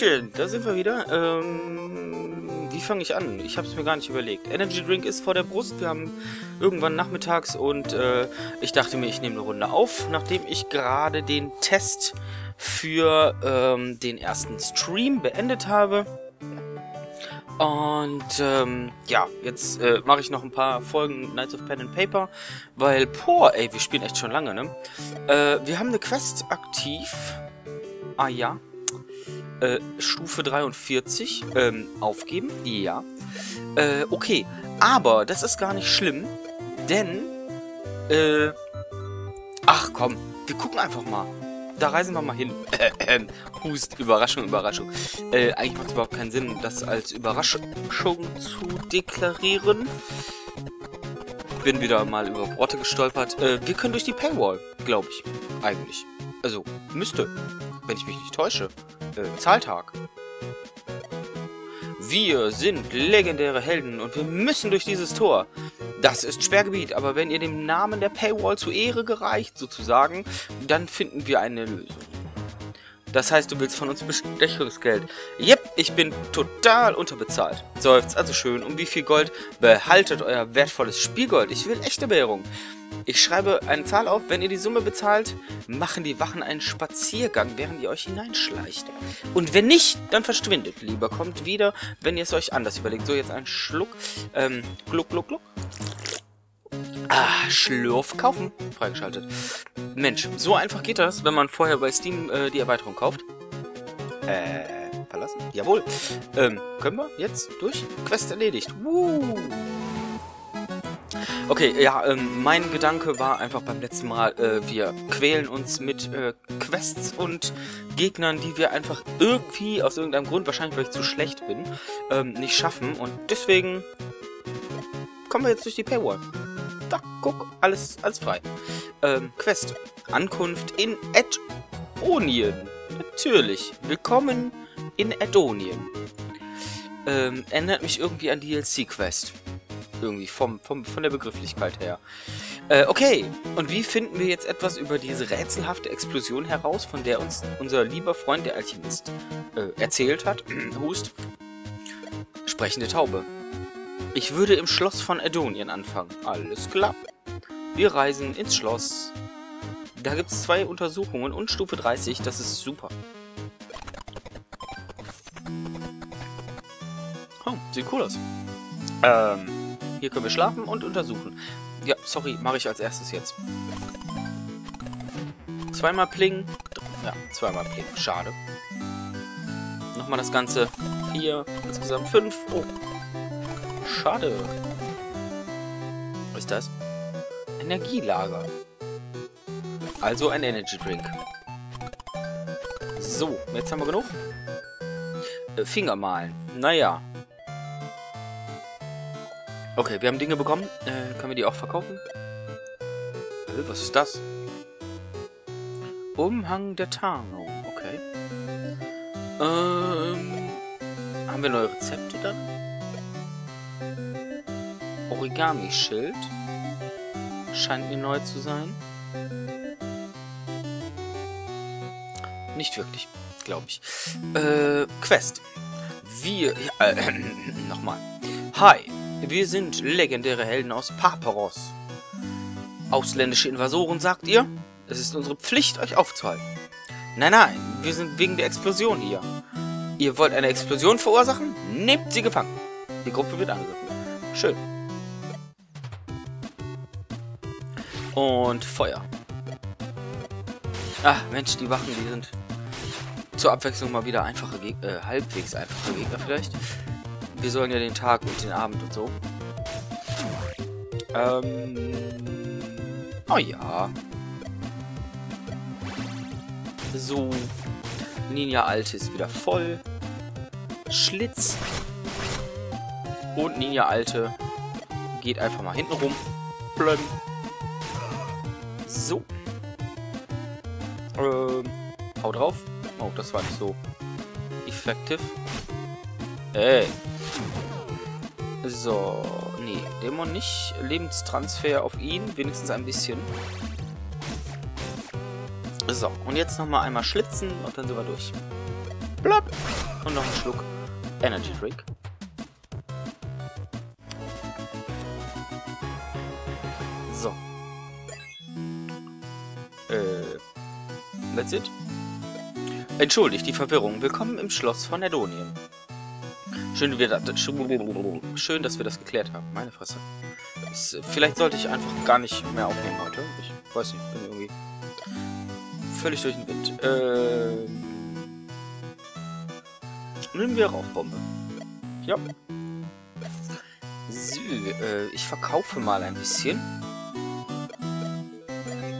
Hallöchen, da sind wir wieder. Ähm, wie fange ich an? Ich habe es mir gar nicht überlegt. Energy Drink ist vor der Brust. Wir haben irgendwann nachmittags und äh, ich dachte mir, ich nehme eine Runde auf, nachdem ich gerade den Test für ähm, den ersten Stream beendet habe. Und ähm, ja, jetzt äh, mache ich noch ein paar Folgen Knights of Pen and Paper, weil, boah, ey, wir spielen echt schon lange, ne? Äh, wir haben eine Quest aktiv. Ah ja. Äh, Stufe 43. Ähm, aufgeben? Ja. Äh, okay. Aber das ist gar nicht schlimm, denn, äh, ach komm, wir gucken einfach mal da reisen wir mal hin. Hust, Überraschung, Überraschung. Äh, eigentlich macht es überhaupt keinen Sinn, das als Überraschung zu deklarieren. Bin wieder mal über Worte gestolpert. Äh, wir können durch die Paywall, glaube ich. Eigentlich. Also, müsste. Wenn ich mich nicht täusche. Äh, Zahltag. Wir sind legendäre Helden und wir müssen durch dieses Tor. Das ist Sperrgebiet, aber wenn ihr dem Namen der Paywall zu Ehre gereicht, sozusagen, dann finden wir eine Lösung. Das heißt, du willst von uns Bestechungsgeld. Jep, ich bin total unterbezahlt. Seufzt also schön. Um wie viel Gold? Behaltet euer wertvolles Spielgold. Ich will echte Währung. Ich schreibe eine Zahl auf. Wenn ihr die Summe bezahlt, machen die Wachen einen Spaziergang, während ihr euch hineinschleicht. Und wenn nicht, dann verschwindet lieber. Kommt wieder, wenn ihr es euch anders überlegt. So, jetzt ein Schluck. Ähm, gluck, gluck, gluck. Ah, Schlurf kaufen. Freigeschaltet. Mensch, so einfach geht das, wenn man vorher bei Steam äh, die Erweiterung kauft. Äh, verlassen? Jawohl. Ähm, können wir jetzt durch? Quest erledigt. Woo. Okay, ja, ähm, mein Gedanke war einfach beim letzten Mal, äh, wir quälen uns mit äh, Quests und Gegnern, die wir einfach irgendwie, aus irgendeinem Grund, wahrscheinlich weil ich zu schlecht bin, ähm, nicht schaffen. Und deswegen kommen wir jetzt durch die Paywall. Da, guck, alles, alles frei. Ähm, Quest. Ankunft in Adonien. Natürlich. Willkommen in Adonien. Ähm, erinnert mich irgendwie an DLC-Quest. Irgendwie vom, vom, von der Begrifflichkeit her. Äh, okay, und wie finden wir jetzt etwas über diese rätselhafte Explosion heraus, von der uns unser lieber Freund, der Alchemist, äh, erzählt hat? Hust. Sprechende Taube. Ich würde im Schloss von Adonien anfangen. Alles klar. Wir reisen ins Schloss. Da gibt es zwei Untersuchungen und Stufe 30, das ist super. Oh, sieht cool aus. Ähm, hier können wir schlafen und untersuchen. Ja, sorry, mache ich als erstes jetzt. Zweimal Pling. Ja, zweimal Pling. Schade. Nochmal das Ganze. Hier, insgesamt fünf. Oh. Schade. Was ist das? Energielager. Also ein Energy Drink. So, jetzt haben wir genug. Äh, Finger malen. Naja, Okay, wir haben Dinge bekommen. Äh, können wir die auch verkaufen? Was ist das? Umhang der Tarnung. Okay. Ähm, haben wir neue Rezepte dann? Origami-Schild. Scheint mir neu zu sein. Nicht wirklich, glaube ich. Äh, Quest. Wir... Äh, nochmal. Hi, wir sind legendäre Helden aus Paparos. Ausländische Invasoren, sagt ihr? Es ist unsere Pflicht, euch aufzuhalten. Nein, nein, wir sind wegen der Explosion hier. Ihr wollt eine Explosion verursachen? Nehmt sie gefangen. Die Gruppe wird angegriffen. Schön. Und Feuer. Ach, Mensch, die Wachen, die sind zur Abwechslung mal wieder einfache Gegner, äh, halbwegs einfache Gegner vielleicht. Wir sollen ja den Tag und den Abend und so. Ähm. Oh ja. So. Ninja Alte ist wieder voll. Schlitz. Und Ninja Alte geht einfach mal hinten rum. Blöm. So. Ähm. Hau drauf. Oh, das war nicht so effektiv. Ey. So, nee, Dämon nicht. Lebenstransfer auf ihn, wenigstens ein bisschen. So, und jetzt nochmal einmal schlitzen und dann sind wir durch. Blöpp. Und noch einen Schluck Energy Drink. So. Äh. That's it. Entschuldigt die Verwirrung. Willkommen im Schloss von Erdonien. Schön, schön, dass wir das geklärt haben. Meine Fresse. Das, vielleicht sollte ich einfach gar nicht mehr aufnehmen heute. Ich weiß nicht, bin irgendwie völlig durch den Wind. Ähm, nehmen wir Rauchbombe. Ja. So, äh, ich verkaufe mal ein bisschen.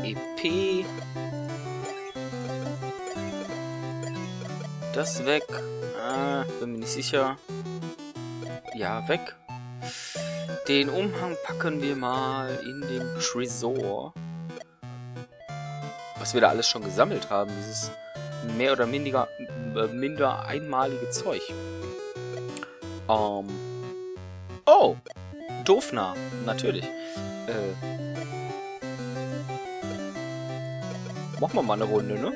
EP. Das weg. Ah, bin mir nicht sicher. Ja, weg. Den Umhang packen wir mal in den Tresor. Was wir da alles schon gesammelt haben. Dieses mehr oder minder, äh, minder einmalige Zeug. Ähm. Oh! Dofna, natürlich. Äh. Machen wir mal eine Runde, ne?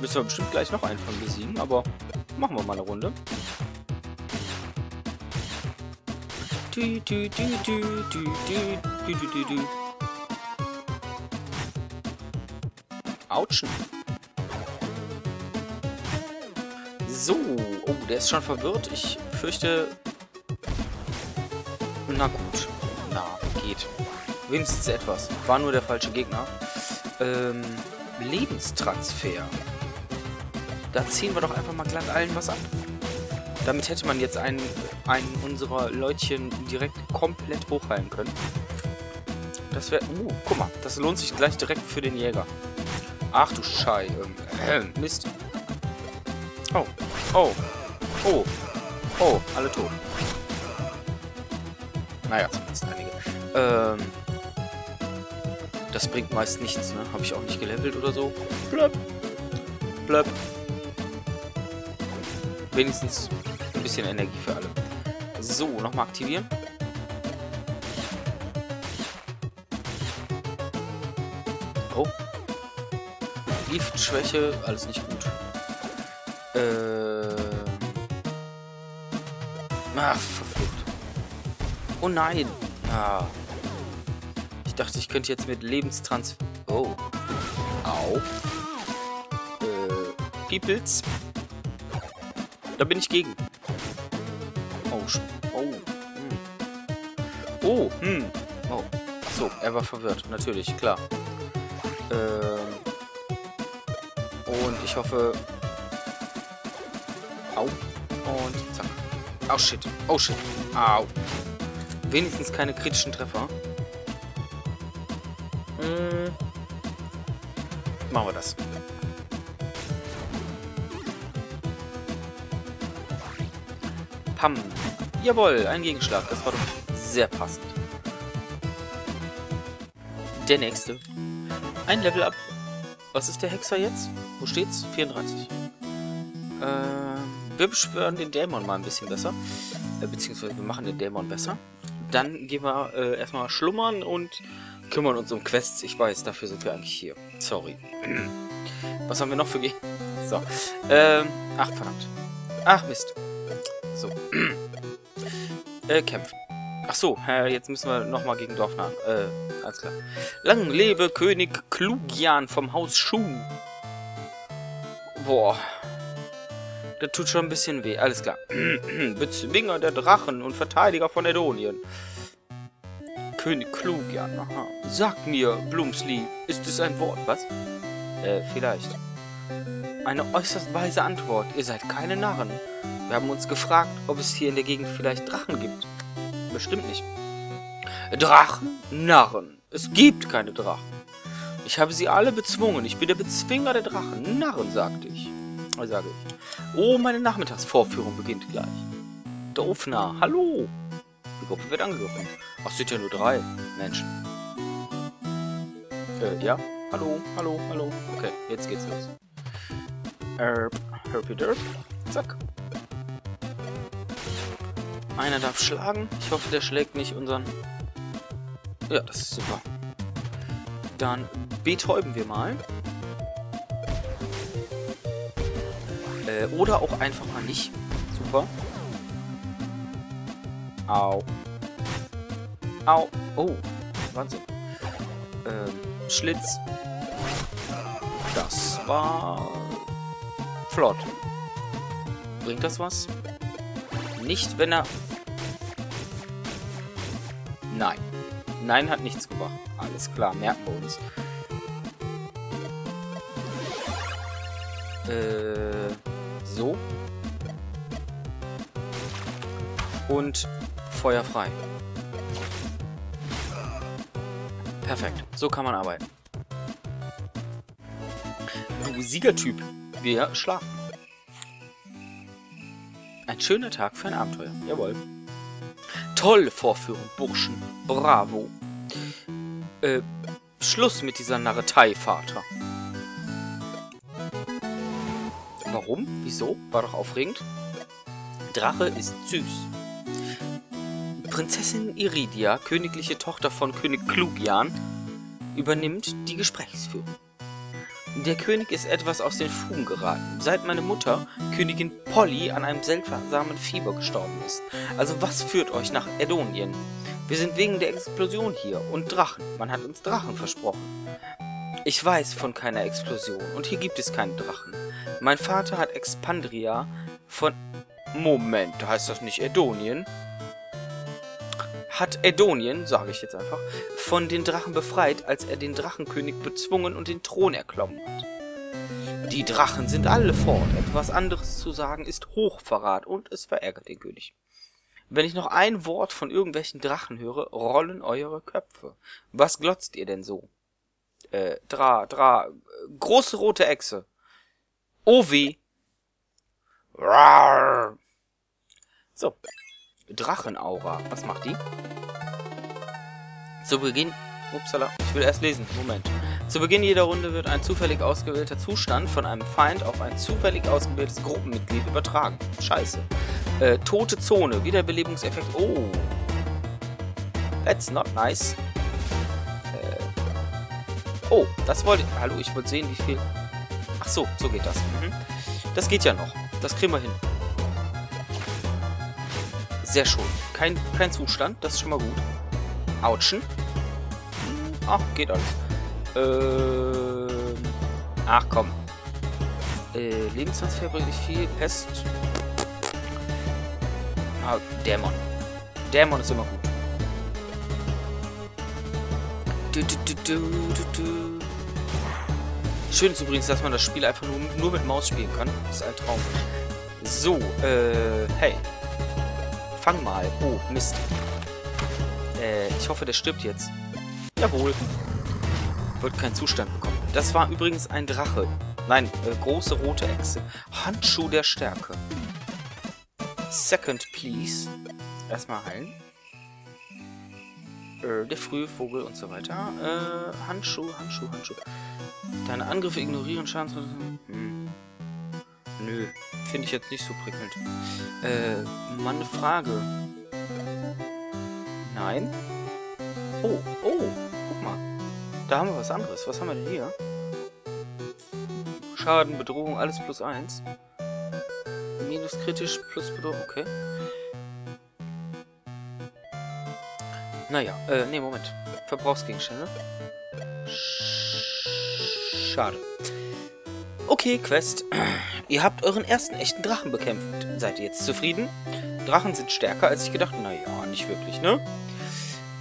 Müssen wir bestimmt gleich noch einen von besiegen, aber machen wir mal eine Runde. Du. Autschen. So. Oh, der ist schon verwirrt. Ich fürchte... Na gut. Na, geht. Wenigstens etwas. War nur der falsche Gegner. Ähm, Lebenstransfer. Da ziehen wir doch einfach mal glatt allen was ab. Damit hätte man jetzt einen, einen unserer Leutchen direkt komplett hochheilen können. Das wäre... Uh, guck mal. Das lohnt sich gleich direkt für den Jäger. Ach du Schei. Ähm, Mist. Oh. Oh. Oh. Oh, alle tot. Naja, zumindest einige. Ähm. Das bringt meist nichts, ne? Habe ich auch nicht gelevelt oder so. Blöp. Blöp. Wenigstens ein bisschen Energie für alle. So, nochmal aktivieren. Oh. Giftschwäche, alles nicht gut. Äh. Ach, verflucht. Oh nein. Ah. Ich dachte, ich könnte jetzt mit Lebenstransfer... Oh. Au. Äh, Peoples. Da bin ich gegen. Oh, oh. Hm. Oh, hm. Oh. Achso, er war verwirrt. Natürlich, klar. Ähm. Und ich hoffe... Au. Und zack. Oh, shit. Oh, shit. Au. Wenigstens keine kritischen Treffer. Hm. Machen wir das. Pam. Jawohl, ein Gegenschlag. Das war doch sehr passend. Der nächste. Ein Level up. Was ist der Hexer jetzt? Wo steht's? 34. Äh, wir beschwören den Dämon mal ein bisschen besser. Äh, beziehungsweise wir machen den Dämon besser. Dann gehen wir äh, erstmal schlummern und kümmern uns um Quests. Ich weiß, dafür sind wir eigentlich hier. Sorry. Was haben wir noch für Ge... So. Ähm, ach, verdammt. Ach, Mist. So. äh, kämpfen. Ach so, äh, jetzt müssen wir nochmal gegen Dorfnahen. Äh, alles klar. Lang lebe König Klugian vom Haus Schuh. Boah. Das tut schon ein bisschen weh. Alles klar. Bezwinger der Drachen und Verteidiger von Edonien. König Klugian, aha. Sag mir, Blumsli, ist es ein Wort, was? Äh, vielleicht. Eine äußerst weise Antwort. Ihr seid keine Narren. Wir haben uns gefragt, ob es hier in der Gegend vielleicht Drachen gibt. Bestimmt nicht. Drachen? Narren. Es gibt keine Drachen. Ich habe sie alle bezwungen. Ich bin der Bezwinger der Drachen. Narren, sagte ich. Sage ich. Oh, meine Nachmittagsvorführung beginnt gleich. Dofna, hallo. Die Gruppe wird angegriffen. Ach, sind ja nur drei. Menschen. Äh, ja? Hallo, hallo, hallo. Okay, jetzt geht's los. Erb, herpy derp. Zack. Einer darf schlagen. Ich hoffe, der schlägt nicht unseren... Ja, das ist super. Dann betäuben wir mal. Äh, oder auch einfach mal nicht. Super. Au. Au. Oh. Wahnsinn. Ähm, Schlitz. Das war... Flott. Bringt das was? Nicht, wenn er... Nein. Nein hat nichts gebracht. Alles klar, merken wir uns. Äh, so. Und Feuer frei. Perfekt. So kann man arbeiten. Du Siegertyp. Wir schlafen. Ein schöner Tag für ein Abenteuer. Jawohl. Tolle Vorführung, Burschen. Bravo. Äh, Schluss mit dieser Narretei, Vater. Warum? Wieso? War doch aufregend. Drache ist süß. Prinzessin Iridia, königliche Tochter von König Klugian, übernimmt die Gesprächsführung. Der König ist etwas aus den Fugen geraten, seit meine Mutter, Königin Polly, an einem seltsamen Fieber gestorben ist. Also was führt euch nach Edonien? Wir sind wegen der Explosion hier und Drachen. Man hat uns Drachen versprochen. Ich weiß von keiner Explosion und hier gibt es keinen Drachen. Mein Vater hat Expandria von... Moment, heißt das nicht Edonien? Hat Edonien, sage ich jetzt einfach, von den Drachen befreit, als er den Drachenkönig bezwungen und den Thron erklommen hat. Die Drachen sind alle fort. Etwas anderes zu sagen ist Hochverrat und es verärgert den König. Wenn ich noch ein Wort von irgendwelchen Drachen höre, rollen eure Köpfe. Was glotzt ihr denn so? Äh, Dra, Dra, große rote Echse. Oh weh. So. Drachenaura. Was macht die? Zu Beginn... Upsala, ich will erst lesen. Moment. Zu Beginn jeder Runde wird ein zufällig ausgewählter Zustand von einem Feind auf ein zufällig ausgewähltes Gruppenmitglied übertragen. Scheiße. Äh, tote Zone. Wiederbelebungseffekt. Oh. That's not nice. Äh. Oh, das wollte ich... Hallo, ich wollte sehen, wie viel... Ach so, so geht das. Mhm. Das geht ja noch. Das kriegen wir hin. Sehr schön. Kein, kein Zustand, das ist schon mal gut. Autschen. Ach, geht alles. Ähm. Ach komm. Äh, Lebenstransfer bringt nicht viel. Pest. Ah, Dämon. Dämon ist immer gut. Du, du, du. Schön ist übrigens, dass man das Spiel einfach nur, nur mit Maus spielen kann. Das ist ein Traum. So, äh, hey. Fang mal. Oh, Mist. Ich hoffe, der stirbt jetzt. Jawohl. Wird keinen Zustand bekommen. Das war übrigens ein Drache. Nein, äh, große rote Echse. Handschuh der Stärke. Second, please. Erstmal heilen. Äh, der frühe Vogel und so weiter. Äh, Handschuh, Handschuh, Handschuh. Deine Angriffe ignorieren, Schadens... Hm. Nö, finde ich jetzt nicht so prickelnd. Äh, mal eine Frage. Nein? Oh, oh, guck mal. Da haben wir was anderes. Was haben wir denn hier? Schaden, Bedrohung, alles plus 1. Minus kritisch, plus Bedrohung, okay. Naja, äh, nee, Moment. Verbrauchsgegenstände. Schade. Okay, Quest. Ihr habt euren ersten echten Drachen bekämpft. Seid ihr jetzt zufrieden? Drachen sind stärker, als ich gedacht. Naja, nicht wirklich, ne?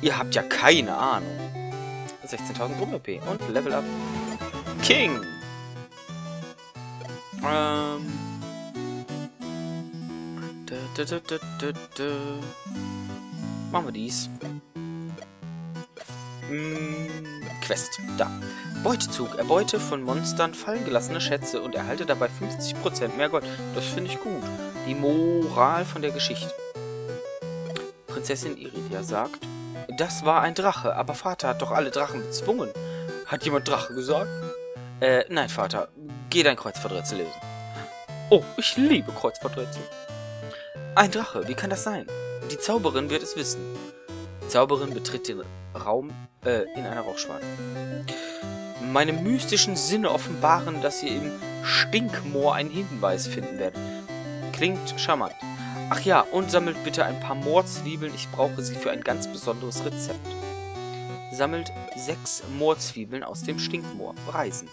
Ihr habt ja keine Ahnung. 16.000 Grumm-EP und Level Up. King! Ähm... Da, da, da, Machen wir dies. Hm, Quest. Da. Beutezug. Erbeute von Monstern fallen gelassene Schätze und erhalte dabei 50% mehr Gold. Das finde ich gut. Die Moral von der Geschichte. Prinzessin Iridia sagt, das war ein Drache, aber Vater hat doch alle Drachen bezwungen. Hat jemand Drache gesagt? Äh, nein, Vater. Geh dein Kreuzworträtsel lesen. Oh, ich liebe Kreuzworträtsel. Ein Drache, wie kann das sein? Die Zauberin wird es wissen. Die Zauberin betritt den Raum äh, in einer Rauchschwade. meine mystischen Sinne offenbaren, dass ihr im Stinkmoor einen Hinweis finden werdet. Klingt charmant. Ach ja, und sammelt bitte ein paar Moorzwiebeln. Ich brauche sie für ein ganz besonderes Rezept. Sammelt sechs Moorzwiebeln aus dem Stinkmoor. Reisen.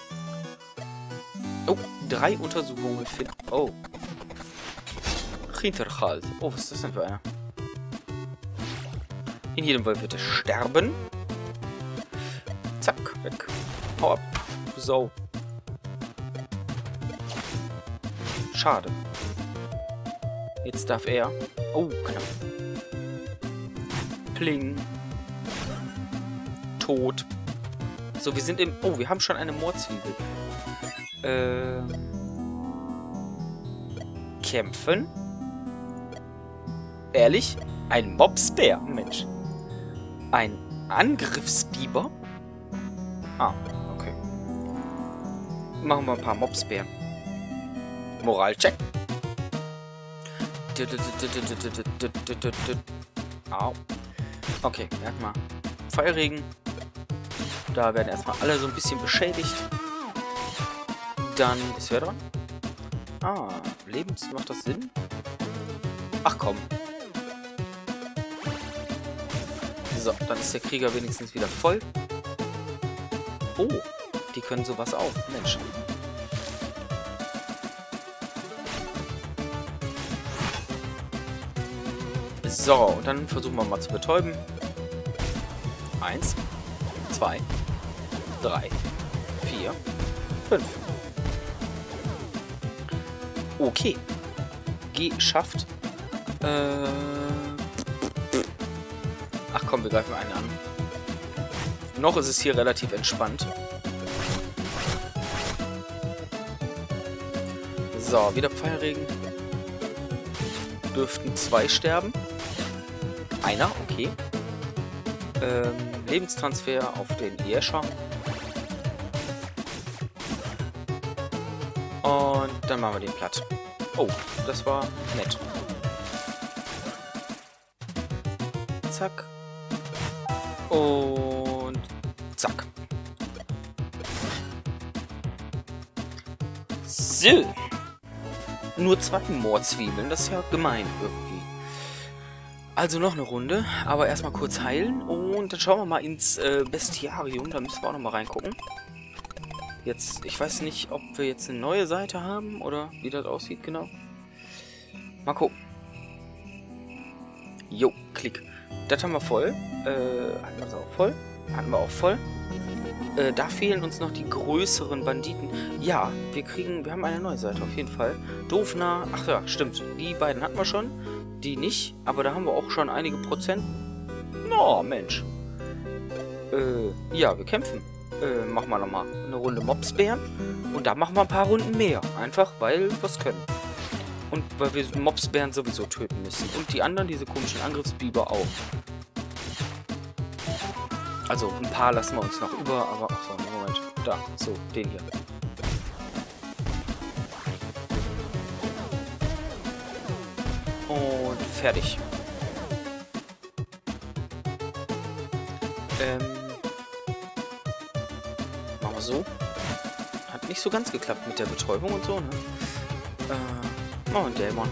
Oh, drei Untersuchungen finden. Oh. Hinterhalt. Oh, was ist das denn für einer? In jedem Fall wird er sterben. Zack, weg. Hau ab. So. Schade. Jetzt darf er. Oh, knapp. Pling. Tot. So, wir sind im... Oh, wir haben schon eine Moorzwiebel. Äh... Kämpfen? Ehrlich? Ein Mobsbär? Mensch. Ein Angriffsbiber? Ah, okay. Machen wir ein paar Mobsbären. Moralcheck. Au. Okay, erstmal Feuerregen. Da werden erstmal alle so ein bisschen beschädigt. Dann ist wer dran? Ah, Lebens... Macht das Sinn? Ach komm. So, dann ist der Krieger wenigstens wieder voll. Oh, die können sowas auch. Mensch. So, und dann versuchen wir mal zu betäuben. Eins, zwei, drei, vier, fünf. Okay. Geschafft. Äh... Ach komm, wir greifen einen an. Noch ist es hier relativ entspannt. So, wieder Pfeilregen. Dürften zwei sterben. Einer, okay. Ähm, Lebenstransfer auf den Escher. Und dann machen wir den platt. Oh, das war nett. Zack. Und zack. So. Nur zwei Moorzwiebeln, das ist ja gemein irgendwie. Also noch eine Runde, aber erstmal kurz heilen und dann schauen wir mal ins äh, Bestiarium, da müssen wir auch nochmal reingucken. Jetzt, ich weiß nicht, ob wir jetzt eine neue Seite haben oder wie das aussieht genau. Mal gucken. Jo, klick. Das haben wir voll. Äh, hatten wir das auch voll? Hatten wir auch voll. Äh, da fehlen uns noch die größeren Banditen. Ja, wir kriegen, wir haben eine neue Seite auf jeden Fall. Doofner, ach ja, stimmt. Die beiden hatten wir schon. Die nicht, aber da haben wir auch schon einige Prozent. Na, oh, Mensch. Äh, ja, wir kämpfen. Äh, machen wir nochmal eine Runde Mobsbären. Und da machen wir ein paar Runden mehr. Einfach, weil wir es können. Und weil wir Mobsbären sowieso töten müssen. Und die anderen, diese komischen Angriffsbiber auch. Also, ein paar lassen wir uns noch über, aber... Achso, Moment. Da, so, den hier. Fertig. Ähm... Machen wir so. Hat nicht so ganz geklappt mit der Betäubung und so, ne? Äh, machen wir einen Dämon.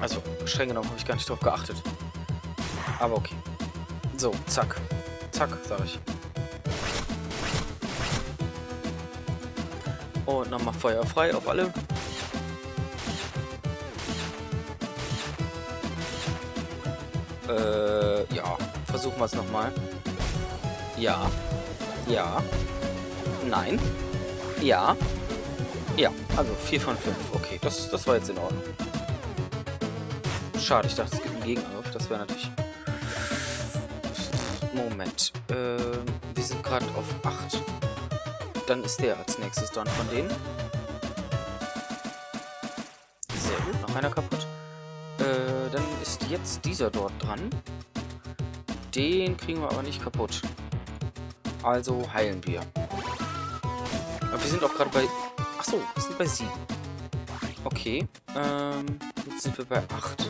Also, streng genommen habe ich gar nicht drauf geachtet. Aber okay. So, zack. Zack, sag ich. Und nochmal Feuer frei auf alle. Äh, ja. Versuchen wir es nochmal. Ja. Ja. Nein. Ja. Ja, also 4 von 5. Okay, das, das war jetzt in Ordnung. Schade, ich dachte, es gibt einen Gegenangriff. Das wäre natürlich Moment. Äh, wir sind gerade auf 8. Dann ist der als nächstes dran von denen. Sehr gut, noch einer kaputt. Jetzt dieser dort dran. Den kriegen wir aber nicht kaputt. Also heilen wir. Aber wir sind auch gerade bei... Achso, wir sind bei 7. Okay. Ähm, jetzt sind wir bei 8.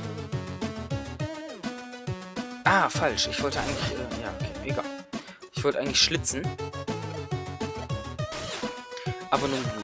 Ah, falsch. Ich wollte eigentlich... Äh, ja, okay, egal Ich wollte eigentlich schlitzen. Aber nun gut.